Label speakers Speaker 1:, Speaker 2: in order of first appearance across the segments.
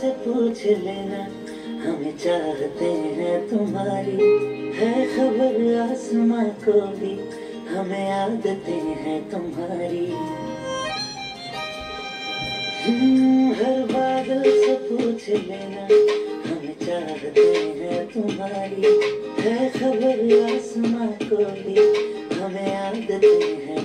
Speaker 1: से पूछ लेना हमें चाहते हैं तुम्हारी है खबर आसमां को भी हमें आदतें हैं तुम्हारी। हम्म, हर बादल से पूछ लेना हमें चाहते हैं तुम्हारी है खबर आसमां को भी हमें आदतें हैं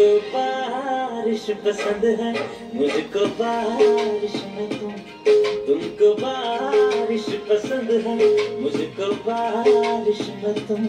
Speaker 1: तुमको बारिश पसंद है। मुझको बारिश में तुम, तुमको बारिश पसंद है। मुझको बारिश में तुम।